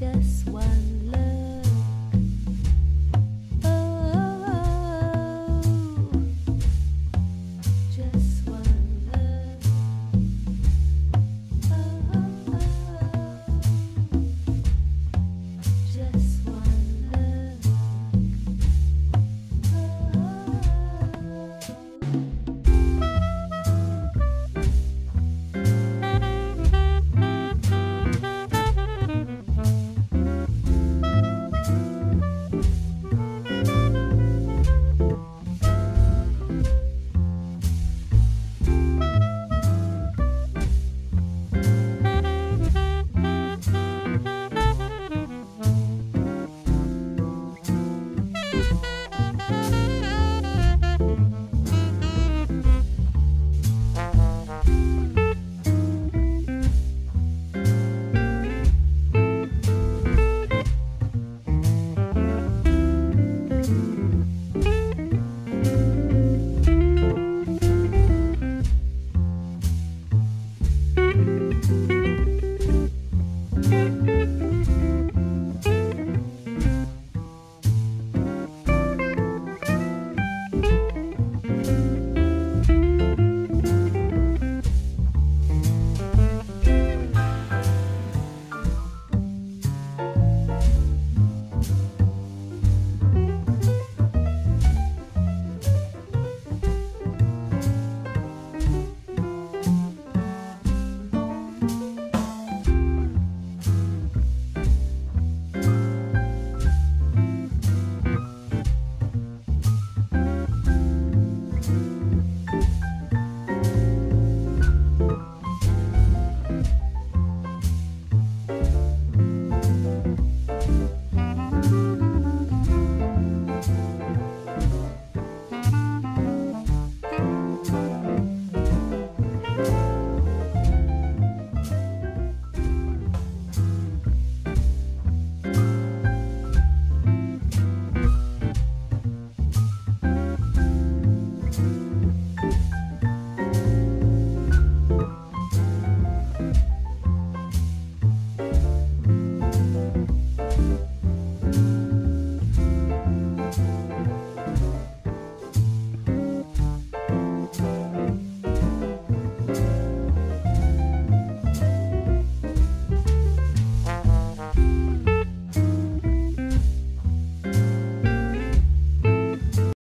just what